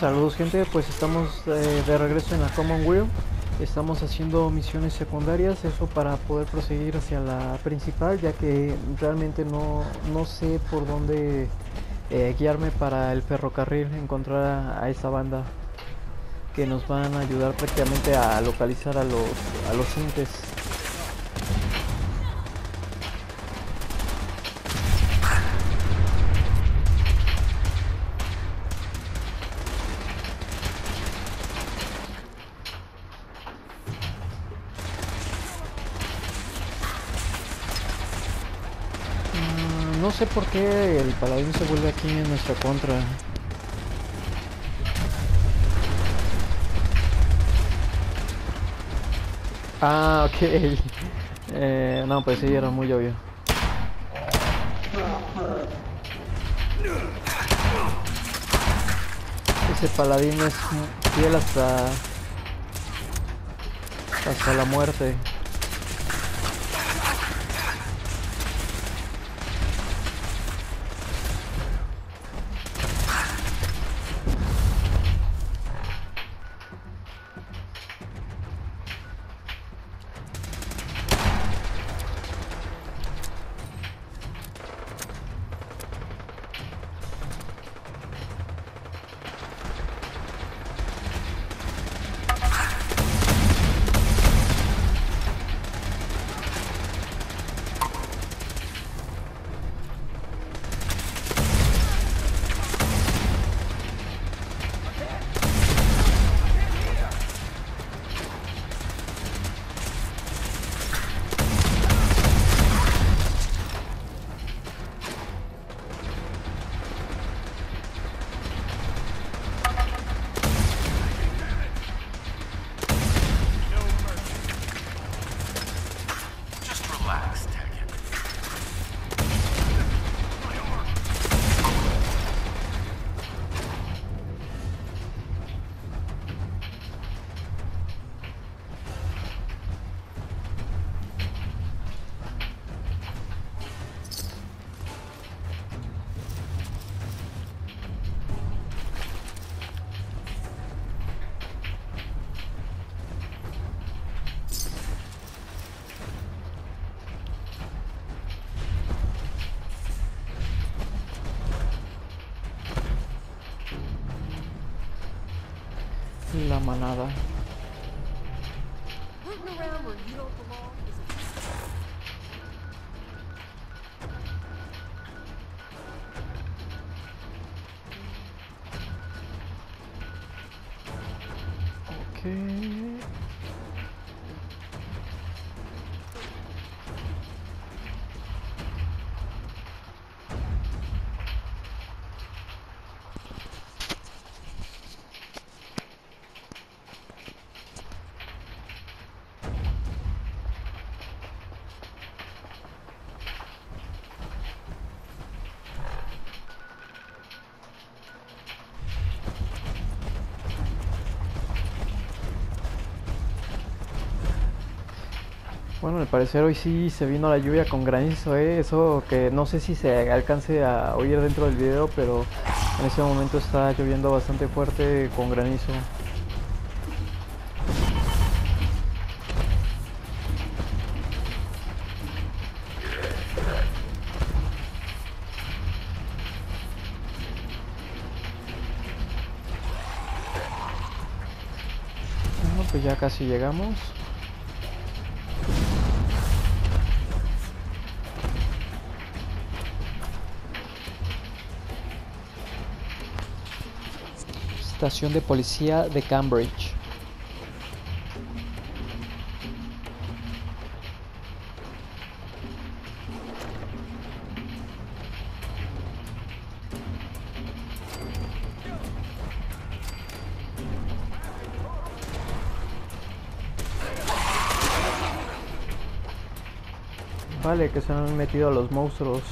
Saludos gente, pues estamos eh, de regreso en la Common Wheel, Estamos haciendo misiones secundarias, eso para poder proseguir hacia la principal, ya que realmente no, no sé por dónde eh, guiarme para el ferrocarril, encontrar a, esa banda que nos van a ayudar prácticamente a localizar a los, a los intes. por qué el paladín se vuelve aquí en nuestra contra. Ah, ok. Eh, no, pues sí, era muy obvio. Ese paladín es fiel hasta... Hasta la muerte. manada. parecer hoy sí se vino la lluvia con granizo, ¿eh? eso que no sé si se alcance a oír dentro del video, pero en ese momento está lloviendo bastante fuerte con granizo. bueno pues ya casi llegamos. estación de policía de Cambridge. Vale, que se han metido los monstruos.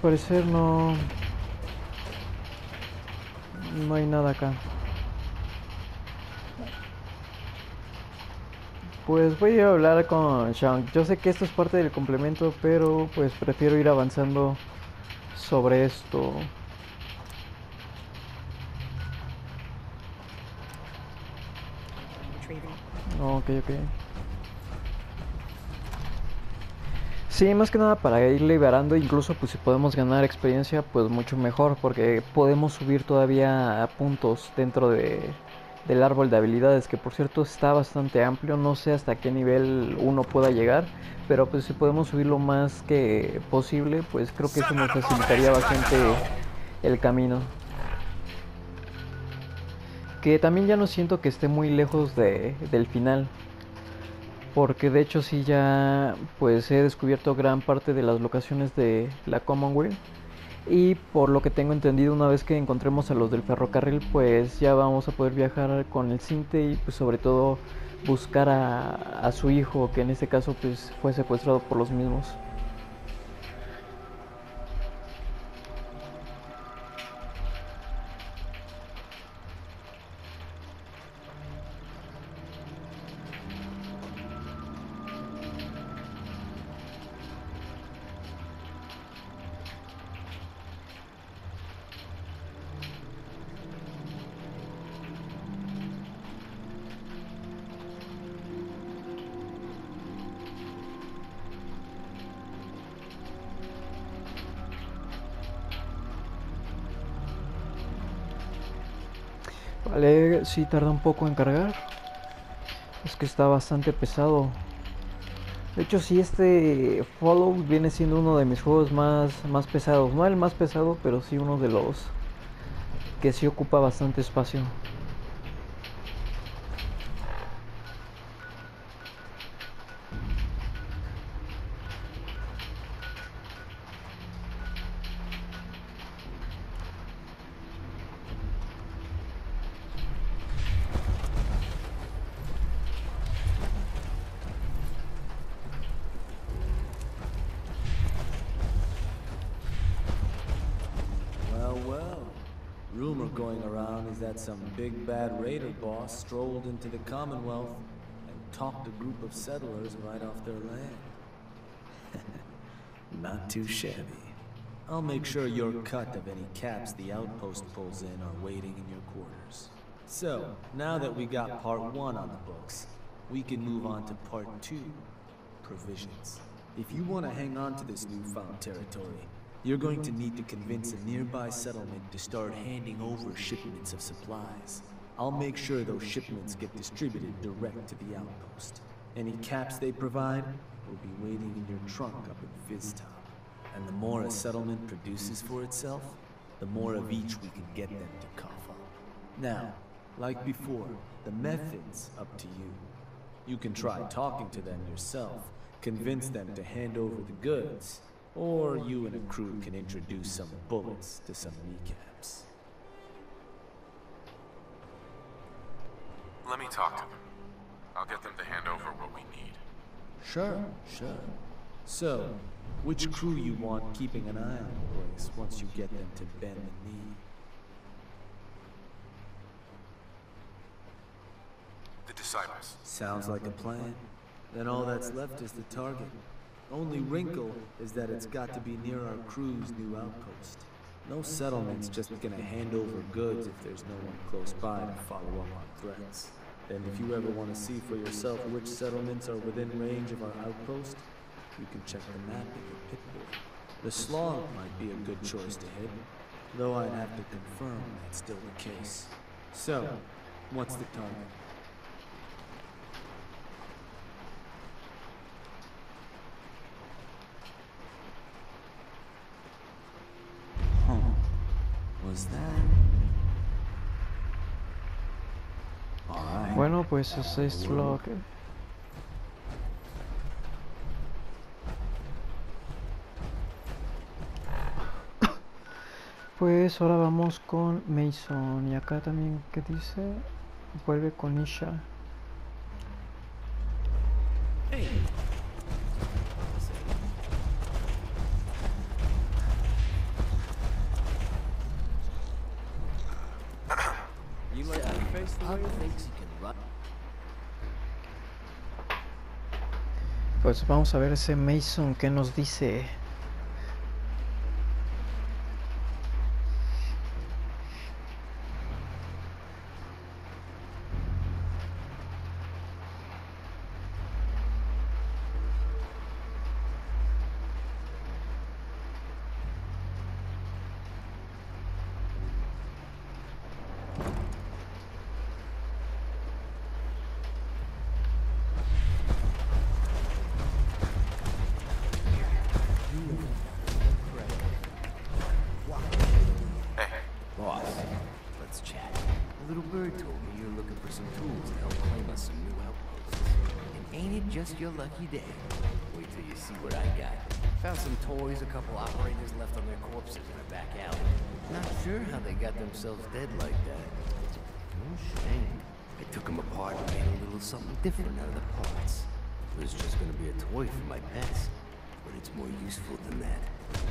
parecer no... No hay nada acá. Pues voy a hablar con Shang. Yo sé que esto es parte del complemento, pero pues prefiero ir avanzando sobre esto. Ok, ok. Sí, más que nada para ir liberando, incluso pues si podemos ganar experiencia, pues mucho mejor, porque podemos subir todavía a puntos dentro del árbol de habilidades, que por cierto está bastante amplio, no sé hasta qué nivel uno pueda llegar, pero pues si podemos subir lo más que posible, pues creo que eso nos facilitaría bastante el camino. Que también ya no siento que esté muy lejos del final, porque de hecho sí ya pues he descubierto gran parte de las locaciones de la Commonwealth y por lo que tengo entendido una vez que encontremos a los del ferrocarril pues ya vamos a poder viajar con el Cinte y pues sobre todo buscar a, a su hijo que en este caso pues fue secuestrado por los mismos. si tarda un poco en cargar. Es que está bastante pesado. De hecho, si este Fallout viene siendo uno de mis juegos más, más pesados. No el más pesado, pero si uno de los que si ocupa bastante espacio. going around is that some big bad raider boss strolled into the Commonwealth and talked a group of settlers right off their land. Not too shabby. I'll make sure you're cut of any caps the outpost pulls in are waiting in your quarters. So, now that we got part one on the books, we can move on to part two, provisions. If you want to hang on to this newfound territory, you're going to need to convince a nearby settlement to start handing over shipments of supplies. I'll make sure those shipments get distributed direct to the outpost. Any caps they provide will be waiting in your trunk up at Fizztop. And the more a settlement produces for itself, the more of each we can get them to cough up. Now, like before, the method's up to you. You can try talking to them yourself, convince them to hand over the goods, or you and a crew can introduce some bullets to some kneecaps. Let me talk to them. I'll get them to hand over what we need. Sure, sure. So, which crew you want keeping an eye on the place once you get them to bend the knee? The disciples. Sounds like a plan. Then all that's left is the target. Only wrinkle is that it's got to be near our crew's new outpost. No settlement's just gonna hand over goods if there's no one close by to follow up on threats. And if you ever want to see for yourself which settlements are within range of our outpost, you can check the map in your Pip-Boy. The Slog might be a good choice to hit, though I'd have to confirm that's still the case. So, what's the target? Bueno, pues eso es lo que... Pues ahora vamos con Mason y acá también que dice vuelve con Isha. Vamos a ver ese Mason que nos dice. themselves dead like that. No shame. I took them apart and made a little something different out of the parts. It was just gonna be a toy for my pets. But it's more useful than that.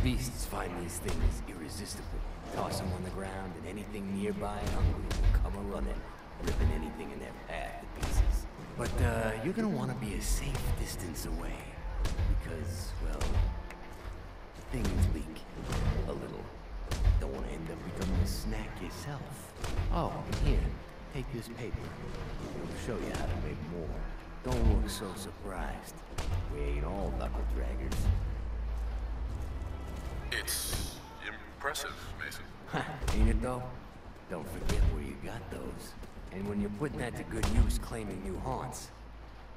Beasts find these things irresistible. Toss them on the ground, and anything nearby hungry will come a-running, ripping anything in their path to pieces. But, uh, you're gonna wanna be a safe distance away. Because, well, things leak end becoming a snack yourself. Oh, here, take this paper. we will show you how to make more. Don't look so surprised. We ain't all knuckle draggers. It's impressive, Mason. ain't it though? Don't forget where you got those. And when you're putting that to good use claiming new haunts,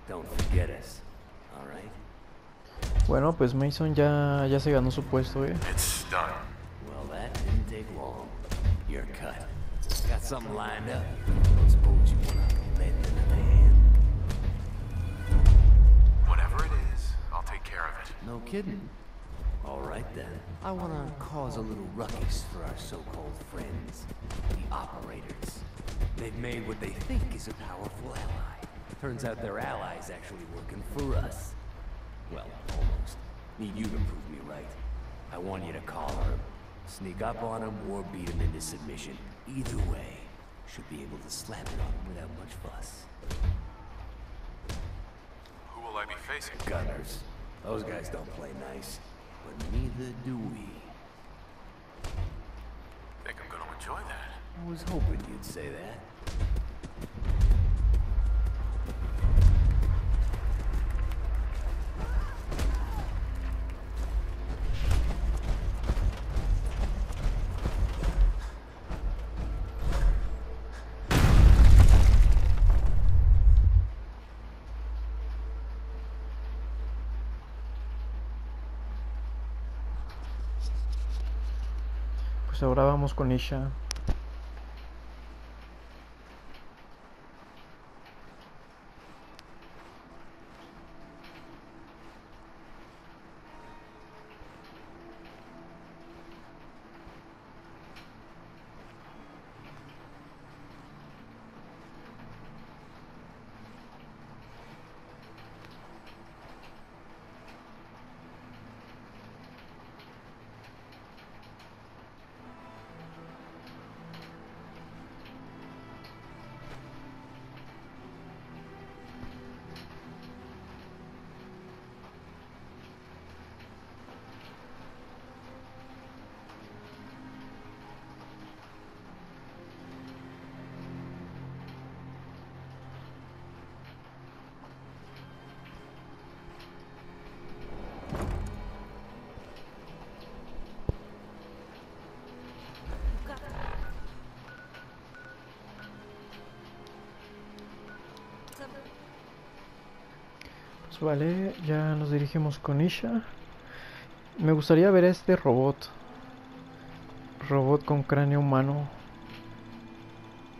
don't forget us, alright? Bueno, pues Mason ya, ya se ganó su puesto, eh. It's done big wall. You're cut. Got something lined up. you wanna lend a hand. Whatever it is, I'll take care of it. No kidding. All right then. I wanna cause a little ruckus for our so-called friends, the operators. They've made what they think is a powerful ally. Turns out their ally's actually working for us. Well, almost. Need you to prove me right. I want you to call her Sneak up on him or beat him into submission. Either way, should be able to slap it on him without much fuss. Who will I be facing? Gunners. Those guys don't play nice, but neither do we. Think I'm gonna enjoy that. I was hoping you'd say that. ahora con Isha. Vale, ya nos dirigimos con Isha. Me gustaría ver este robot. Robot con cráneo humano.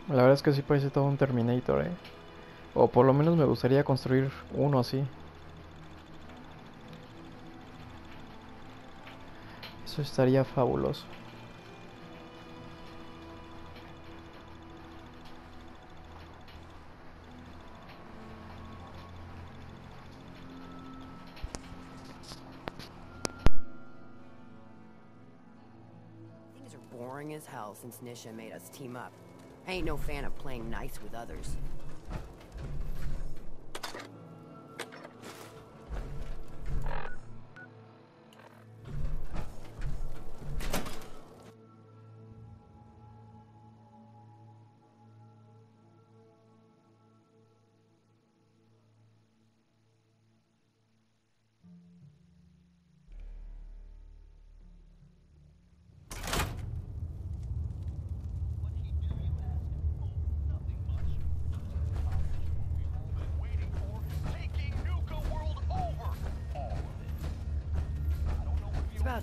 La verdad es que sí parece todo un Terminator, ¿eh? O por lo menos me gustaría construir uno así. Eso estaría fabuloso. boring as hell since Nisha made us team up. I ain't no fan of playing nice with others.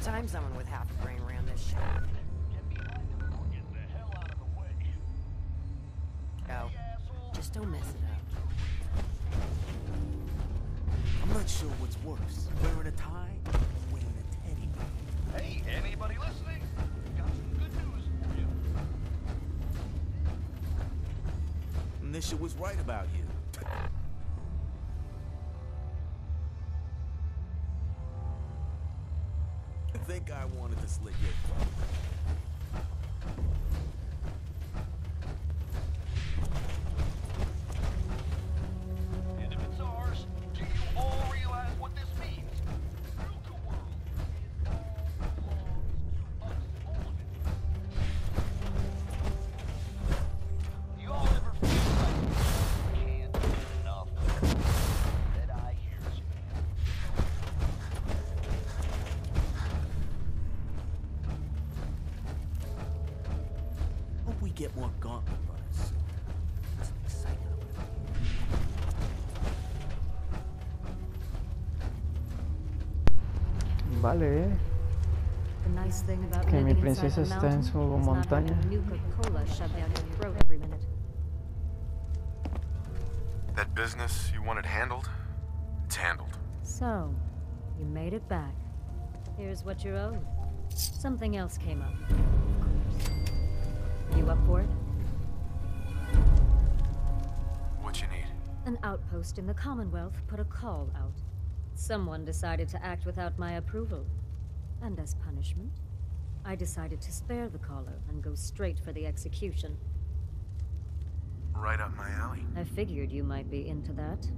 About time someone with half a brain ran this shop. Go. Just don't mess it up. I'm not sure what's worse, wearing a tie or wearing a teddy bear. Hey, anybody listening? Got some good news for you. Nisha was right about you. this liquid. get more gauntlet runners. Vale. Que mi princesa está en su montaña. That business you wanted handled? It's handled. So, you made it back. Here's what you're owed. Something else came up. You up for it? What you need? An outpost in the Commonwealth put a call out. Someone decided to act without my approval. And as punishment, I decided to spare the caller and go straight for the execution. Right up my alley. I figured you might be into that.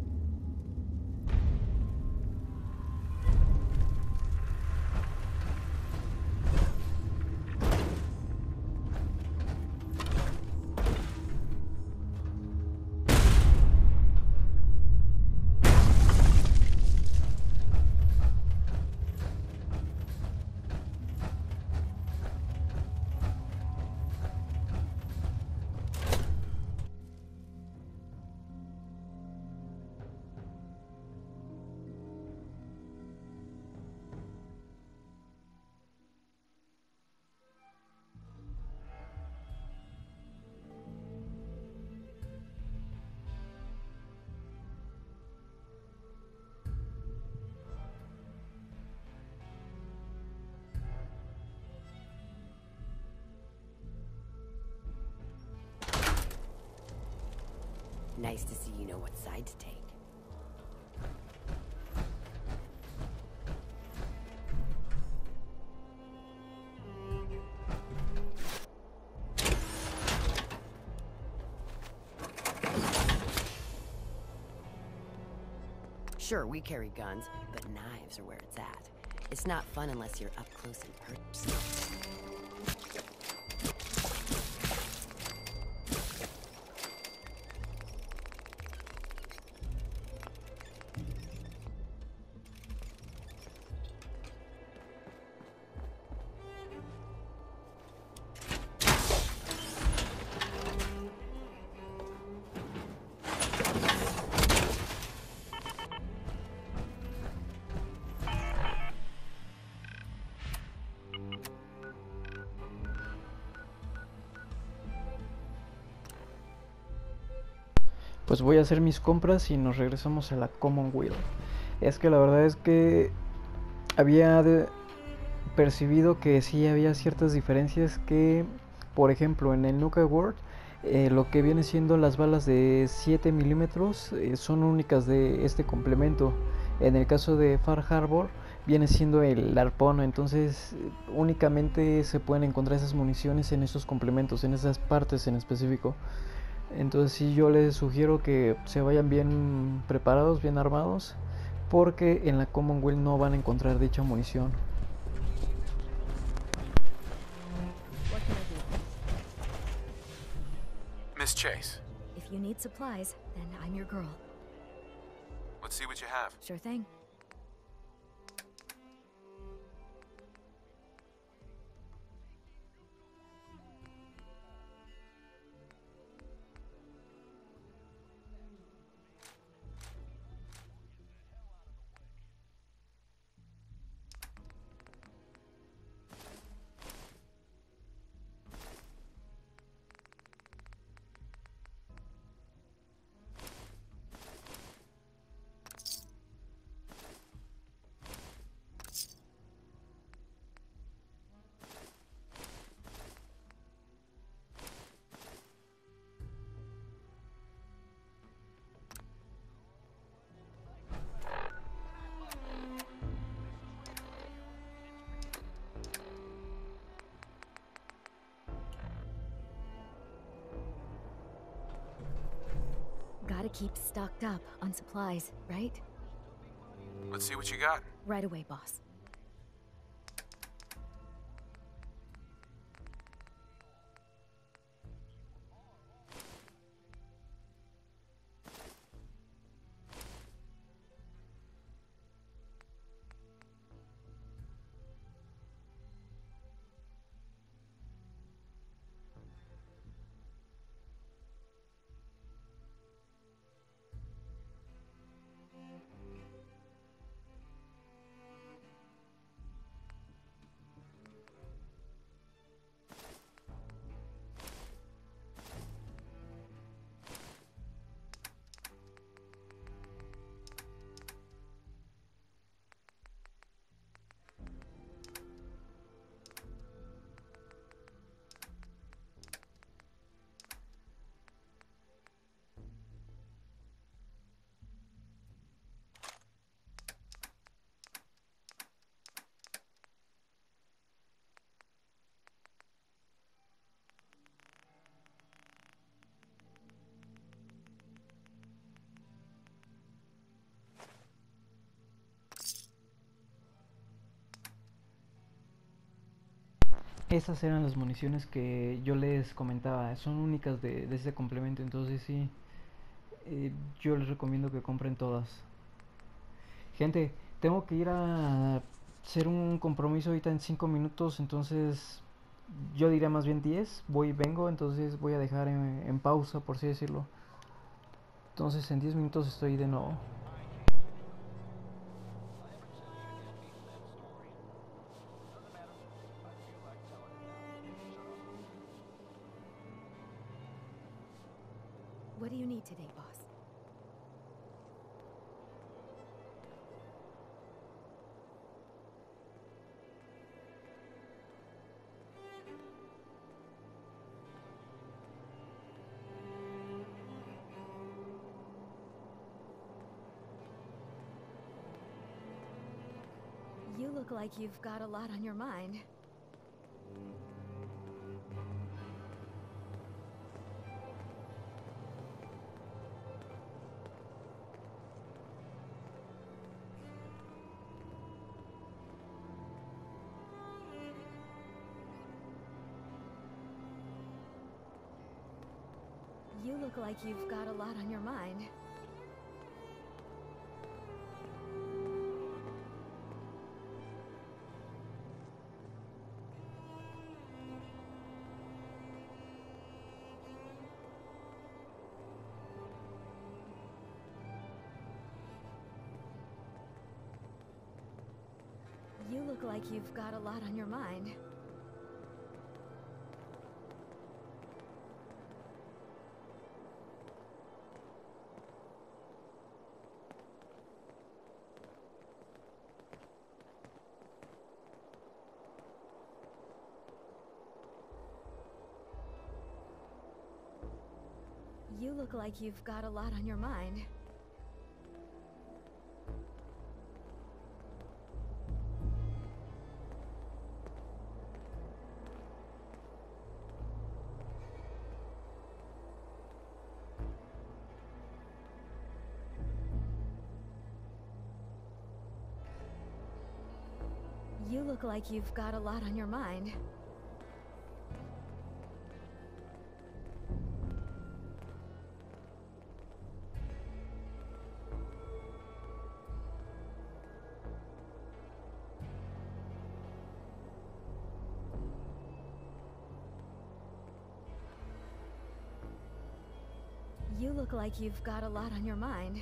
Nice to see you know what side to take. Sure, we carry guns, but knives are where it's at. It's not fun unless you're up close and personal. pues voy a hacer mis compras y nos regresamos a la Commonwealth. Es que la verdad es que había percibido que sí había ciertas diferencias que, por ejemplo, en el Nuka World, eh, lo que viene siendo las balas de 7 milímetros eh, son únicas de este complemento. En el caso de Far Harbor viene siendo el arpón, entonces eh, únicamente se pueden encontrar esas municiones en esos complementos, en esas partes en específico. Entonces sí yo les sugiero que se vayan bien preparados, bien armados, porque en la Commonwealth no van a encontrar dicha munición. Miss Chase. Sure thing. keep stocked up on supplies, right? Let's see what you got. Right away, boss. Esas eran las municiones que yo les comentaba, son únicas de, de ese complemento, entonces sí, eh, yo les recomiendo que compren todas. Gente, tengo que ir a hacer un compromiso ahorita en 5 minutos, entonces yo diría más bien 10, voy vengo, entonces voy a dejar en, en pausa, por así decirlo. Entonces en 10 minutos estoy de nuevo. like you've got a lot on your mind. You look like you've got a lot on your mind. like you've got a lot on your mind. You look like you've got a lot on your mind. look like you've got a lot on your mind. You look like you've got a lot on your mind.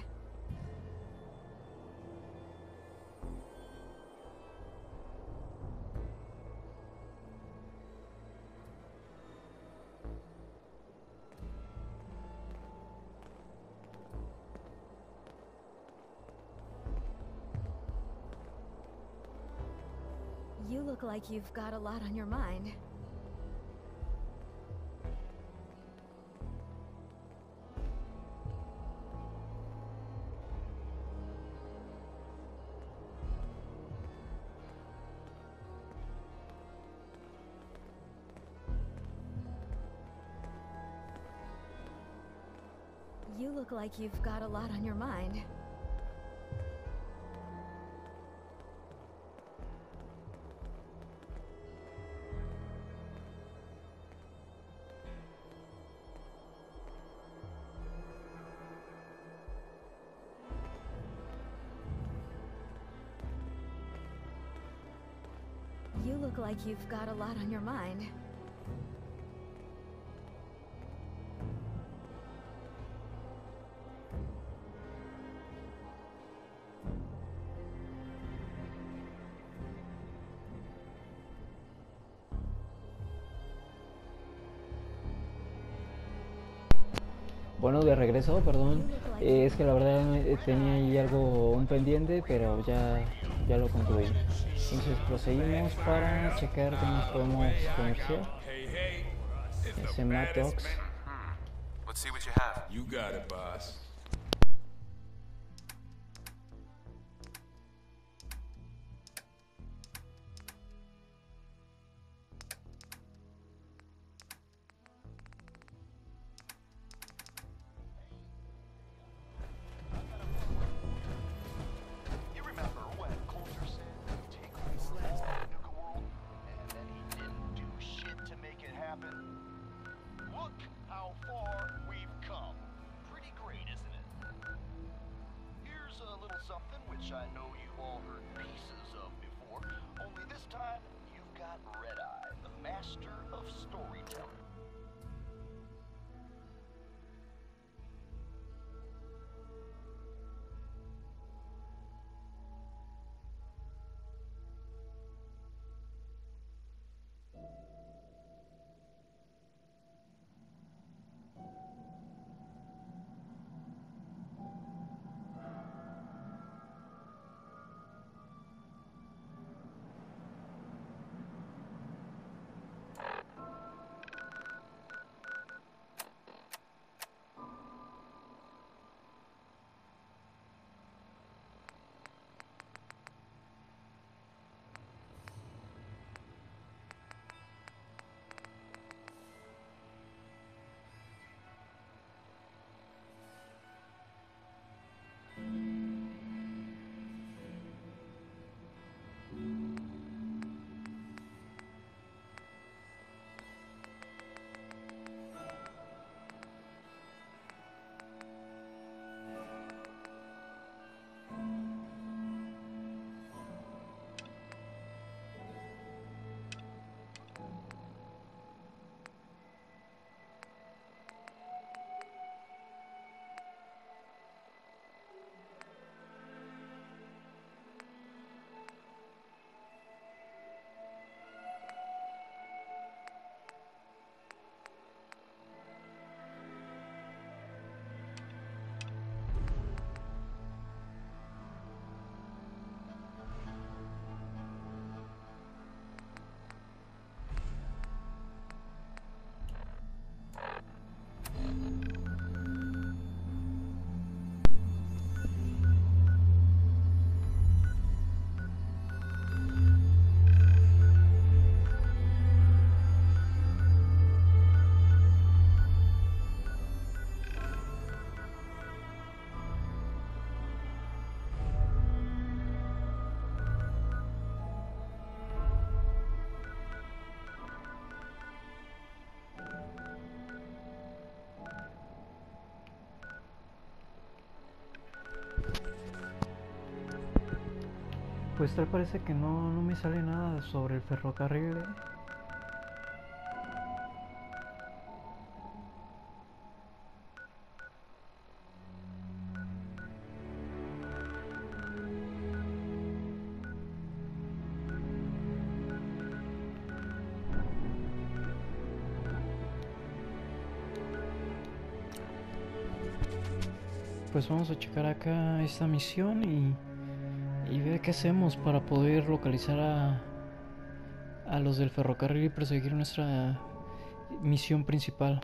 like you've got a lot on your mind. You look like you've got a lot on your mind. Bueno, de regreso, perdón. Eh, es que la verdad eh, tenía ahí algo un pendiente, pero ya ya lo concluimos. Entonces procedimos para checar que nos podemos comerciar. Ese Matox. Let's see what you have. You got it, boss. master of storytelling. Pues tal parece que no, no me sale nada sobre el ferrocarril. ¿eh? Pues vamos a checar acá esta misión y ¿qué hacemos para poder localizar a, a los del ferrocarril y perseguir nuestra misión principal?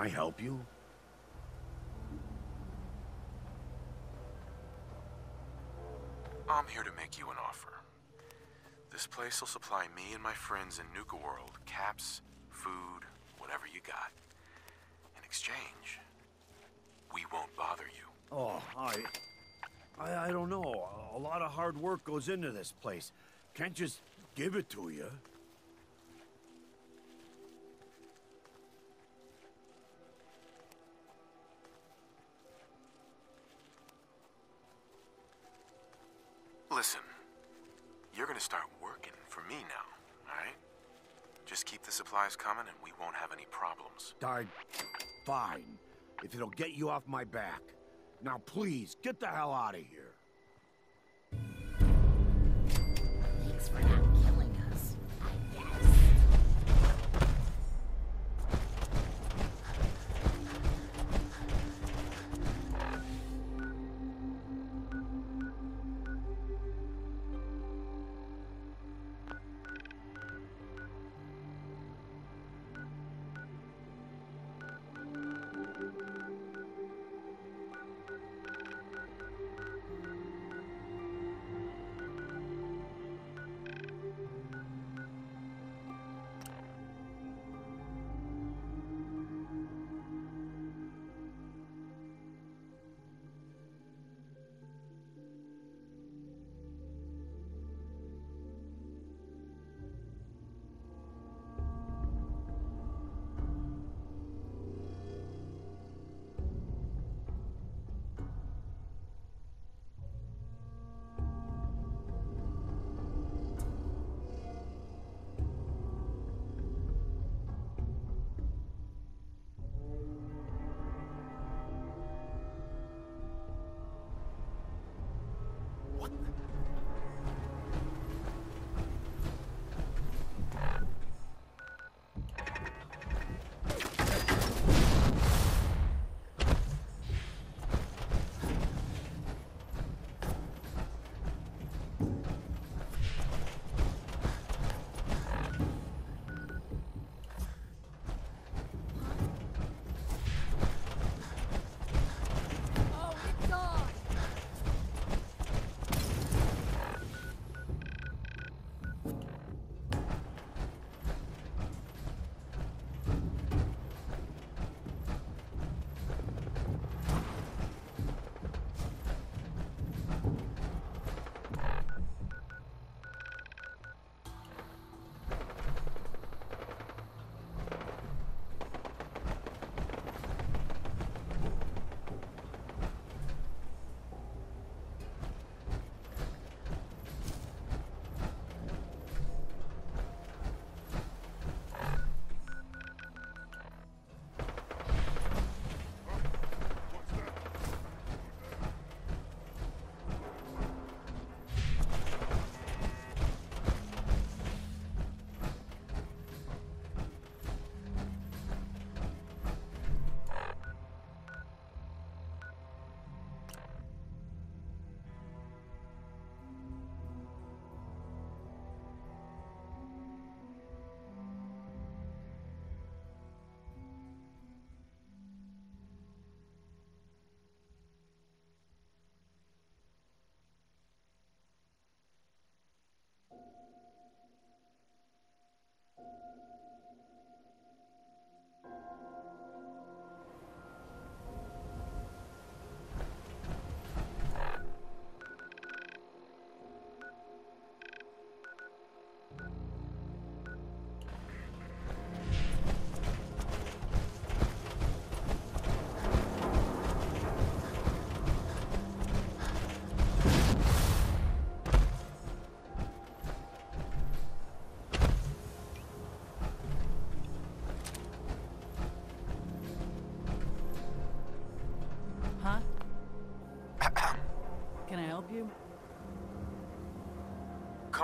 I help you? I'm here to make you an offer. This place will supply me and my friends in Nuka World caps, food, whatever you got. In exchange, we won't bother you. Oh, I... I, I don't know. A lot of hard work goes into this place. Can't just give it to you. to start working for me now, alright? Just keep the supplies coming and we won't have any problems. Died. Fine. If it'll get you off my back. Now please, get the hell out of here. Thanks for that.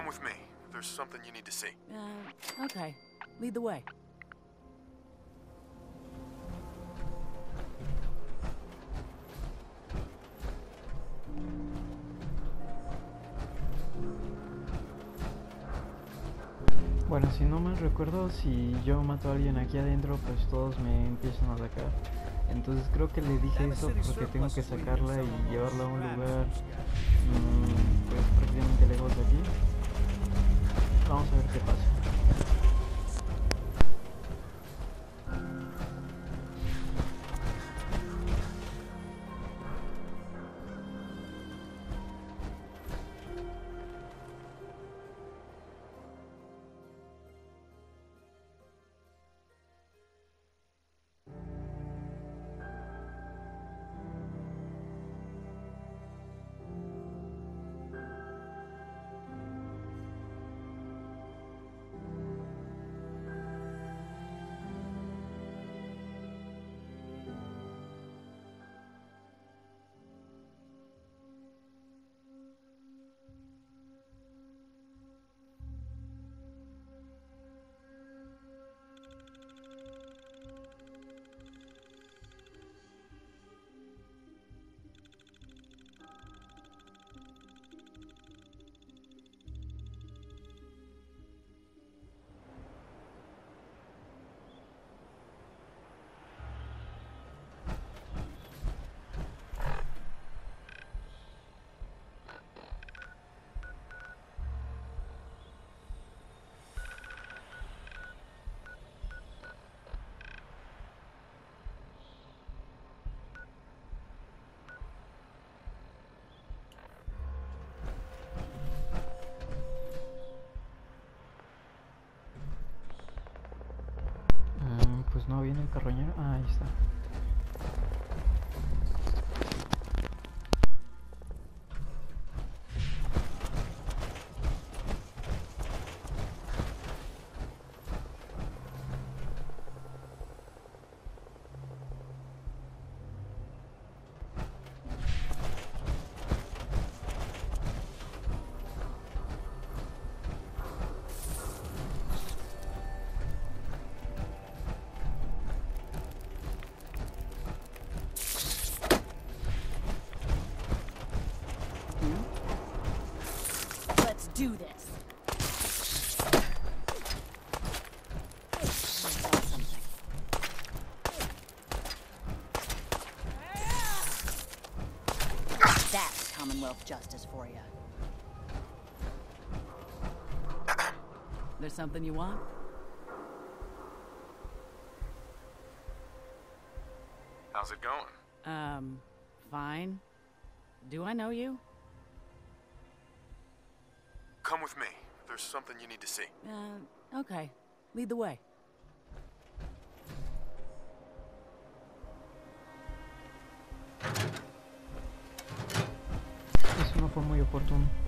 Uh, okay. Lead way. Bueno, si no me recuerdo, si yo mato a alguien aquí adentro, pues todos me empiezan a atacar. Entonces creo que le dije eso porque tengo que sacarla y llevarla a un lugar, mm, pues prácticamente lejos de aquí. रहा हूँ sir के पास viene el carroñero? Ah, ahí está. Commonwealth justice for you. There's something you want? How's it going? Um, fine. Do I know you? Come with me. There's something you need to see. Uh, okay. Lead the way. oportuno.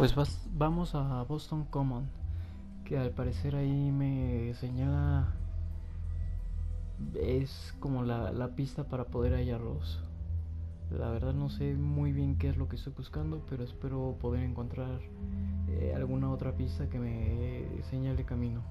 Pues vamos a Boston Common, que al parecer ahí me señala es como la, pista para poder hallarlos. La verdad no sé muy bien qué es lo que estoy buscando, pero espero poder encontrar eh, alguna otra pista que me señale camino.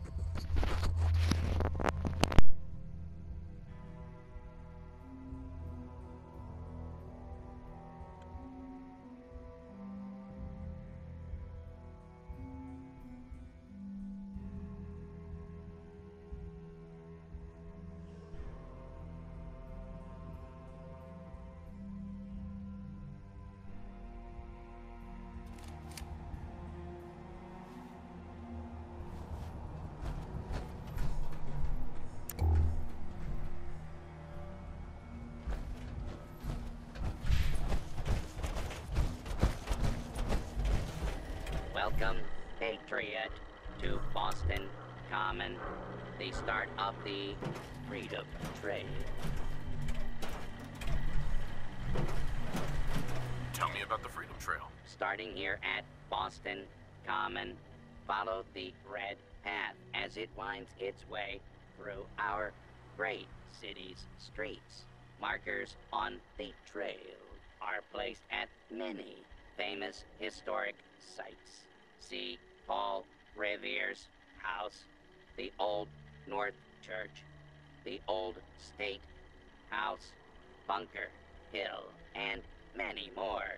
Welcome, Patriot, to Boston Common, the start of the Freedom Trail. Tell me about the Freedom Trail. Starting here at Boston Common, follow the red path as it winds its way through our great city's streets. Markers on the trail are placed at many famous historic sites. see Paul Revere's house, the Old North Church, the Old State House, Bunker Hill, and many more.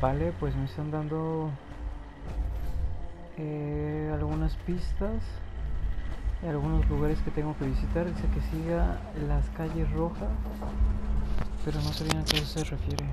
Vale, pues me están dando eh, algunas pistas, y algunos lugares que tengo que visitar. Dice que siga las calles rojas, pero no sé bien a qué se refiere.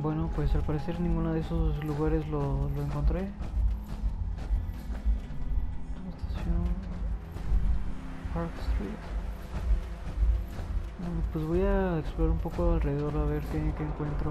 Bueno, pues al parecer ninguno de esos lugares lo, encontré. Estación Park Street. pues voy a explorar un poco alrededor a ver qué encuentro.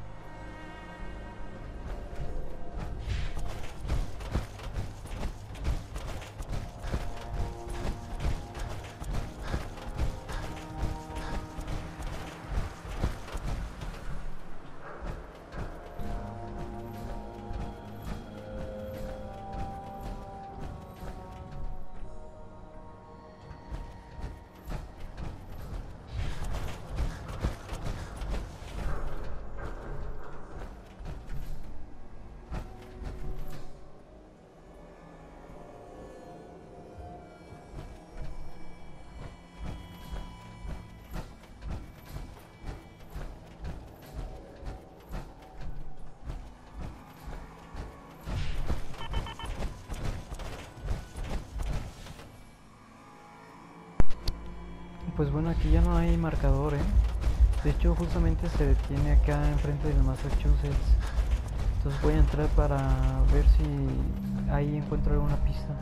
marcador, ¿eh? De hecho, justamente se detiene acá enfrente del Massachusetts. Entonces voy a entrar para ver si ahí encuentro alguna pista.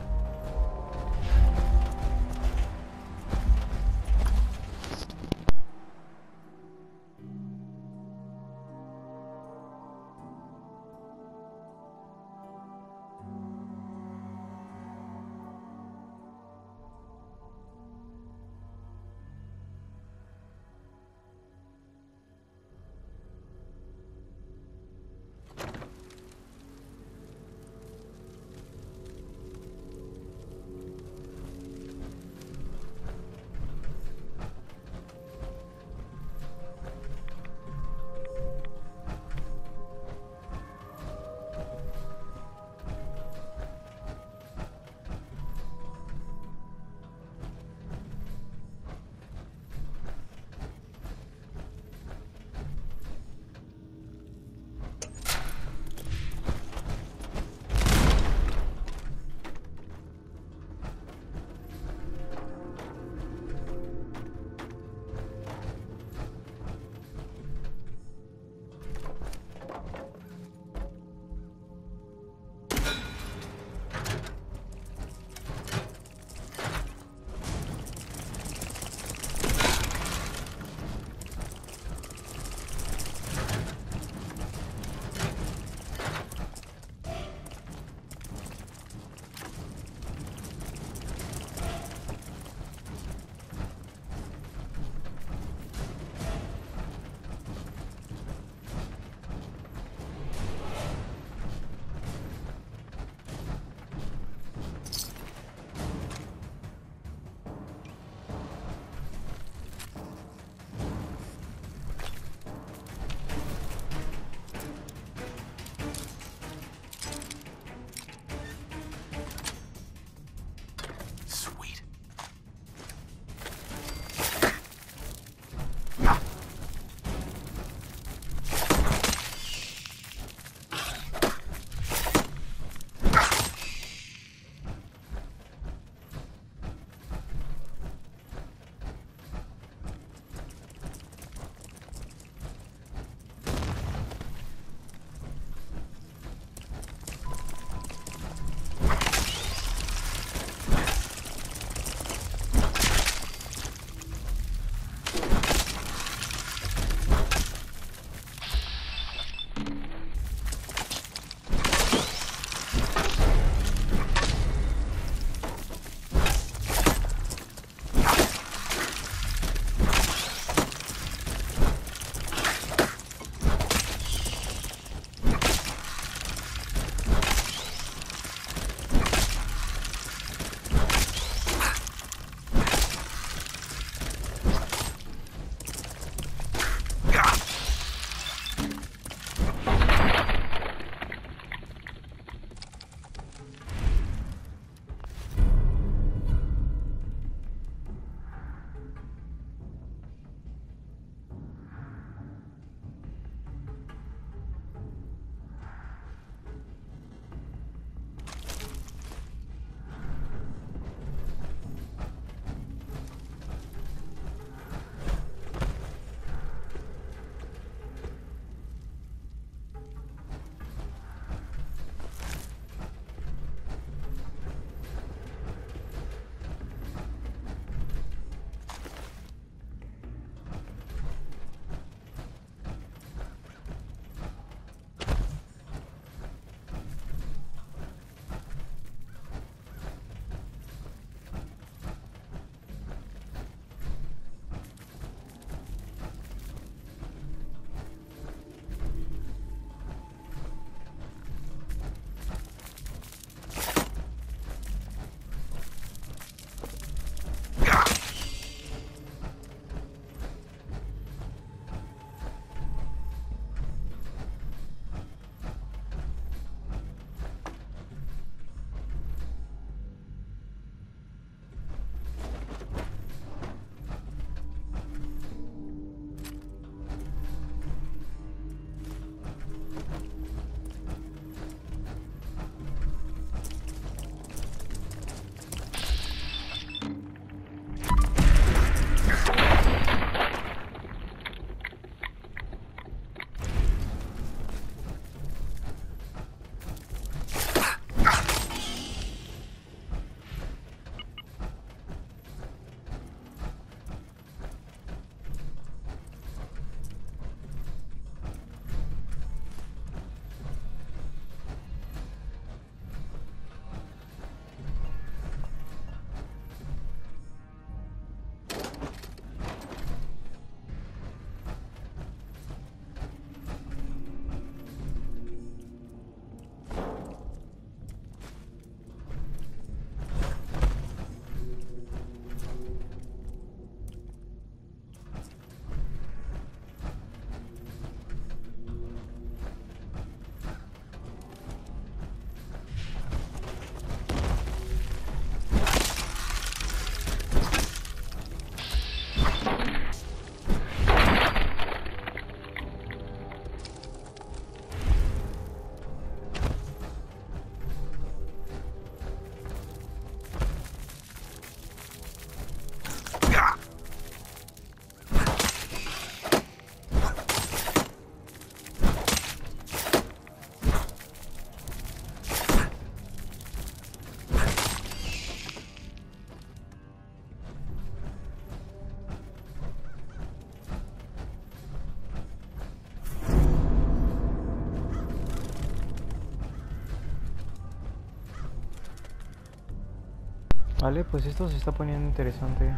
Vale, pues esto se está poniendo interesante.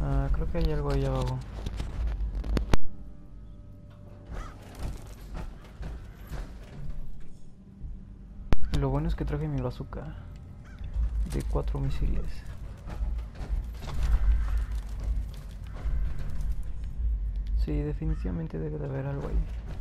Ah, creo que hay algo ahí abajo. Lo bueno es que traje mi bazooka de cuatro misiles. Sí, definitivamente debe de haber algo ahí.